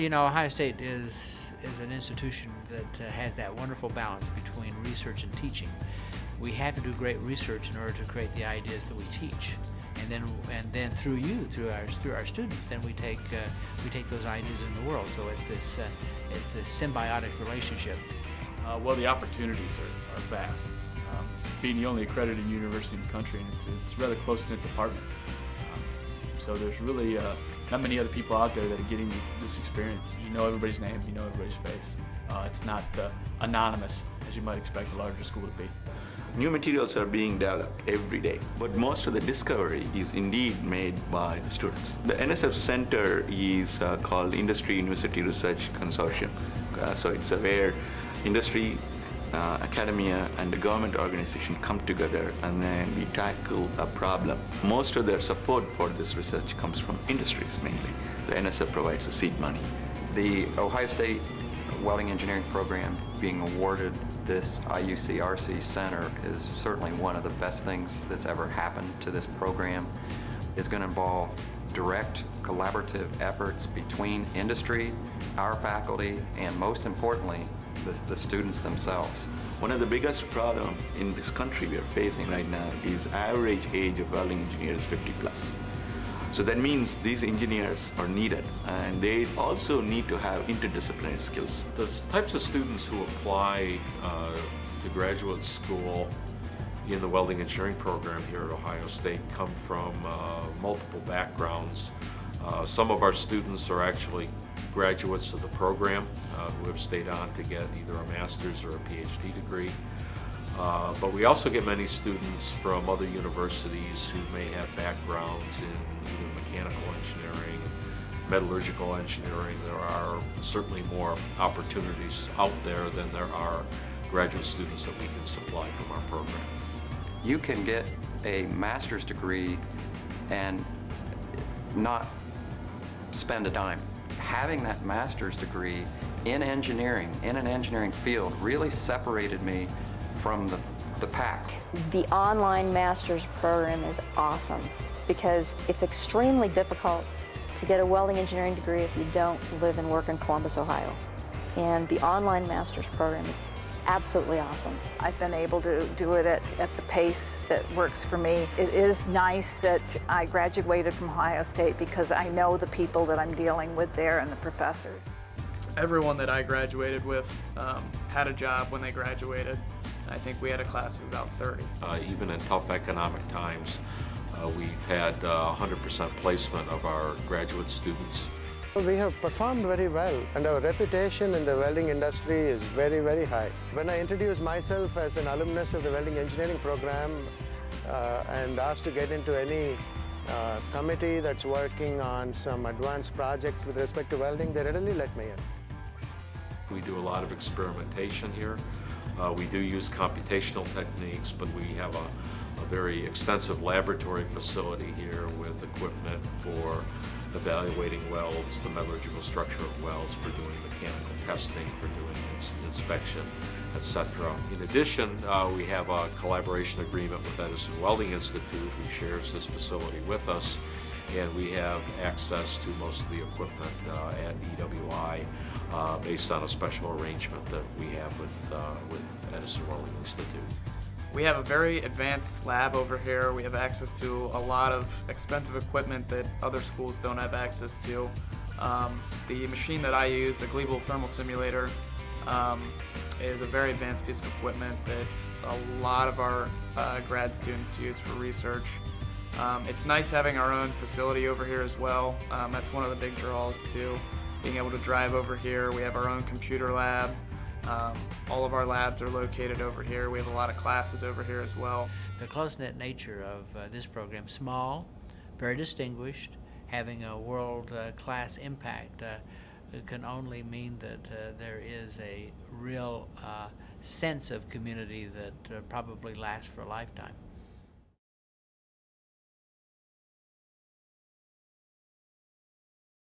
You know, Ohio State is, is an institution that uh, has that wonderful balance between research and teaching. We have to do great research in order to create the ideas that we teach. And then, and then through you, through our, through our students, then we take, uh, we take those ideas in the world. So it's this, uh, it's this symbiotic relationship. Uh, well, the opportunities are, are vast. Um, being the only accredited university in the country, and it's, it's a rather close-knit department. Um, so there's really uh, not many other people out there that are getting this experience. You know everybody's name, you know everybody's face. Uh, it's not uh, anonymous as you might expect a larger school to be. New materials are being developed every day, but most of the discovery is indeed made by the students. The NSF Center is uh, called Industry University Research Consortium. Uh, so it's a where industry, uh, academia, and the government organization come together and then we tackle a problem. Most of their support for this research comes from industries mainly. The NSF provides the seed money. The Ohio State Welding Engineering Program being awarded this IUCRC Center is certainly one of the best things that's ever happened to this program. It's going to involve direct collaborative efforts between industry, our faculty, and most importantly, the, the students themselves. One of the biggest problems in this country we are facing right now is average age of welding engineers 50 plus. So that means these engineers are needed and they also need to have interdisciplinary skills. The types of students who apply uh, to graduate school in the welding engineering program here at Ohio State come from uh, multiple backgrounds. Uh, some of our students are actually graduates of the program uh, who have stayed on to get either a master's or a PhD degree. Uh, but we also get many students from other universities who may have backgrounds in either mechanical engineering, metallurgical engineering. There are certainly more opportunities out there than there are graduate students that we can supply from our program. You can get a master's degree and not spend a dime. Having that master's degree in engineering, in an engineering field, really separated me from the, the pack. The online master's program is awesome because it's extremely difficult to get a welding engineering degree if you don't live and work in Columbus, Ohio. And the online master's program is absolutely awesome. I've been able to do it at, at the pace that works for me. It is nice that I graduated from Ohio State because I know the people that I'm dealing with there and the professors. Everyone that I graduated with um, had a job when they graduated. I think we had a class of about 30. Uh, even in tough economic times, uh, we've had 100% uh, placement of our graduate students. We have performed very well and our reputation in the welding industry is very, very high. When I introduced myself as an alumnus of the welding engineering program uh, and asked to get into any uh, committee that's working on some advanced projects with respect to welding, they readily let me in. We do a lot of experimentation here. Uh, we do use computational techniques, but we have a, a very extensive laboratory facility here with equipment for evaluating welds, the metallurgical structure of welds, for doing mechanical testing, for doing ins inspection, etc. In addition, uh, we have a collaboration agreement with Edison Welding Institute, who shares this facility with us, and we have access to most of the equipment uh, at EWI uh, based on a special arrangement that we have with, uh, with Edison Welding Institute. We have a very advanced lab over here. We have access to a lot of expensive equipment that other schools don't have access to. Um, the machine that I use, the Gleeble Thermal Simulator, um, is a very advanced piece of equipment that a lot of our uh, grad students use for research. Um, it's nice having our own facility over here as well. Um, that's one of the big draws too. Being able to drive over here, we have our own computer lab. Um, all of our labs are located over here. We have a lot of classes over here as well. The close-knit nature of uh, this program, small, very distinguished, having a world-class uh, impact, uh, can only mean that uh, there is a real uh, sense of community that uh, probably lasts for a lifetime.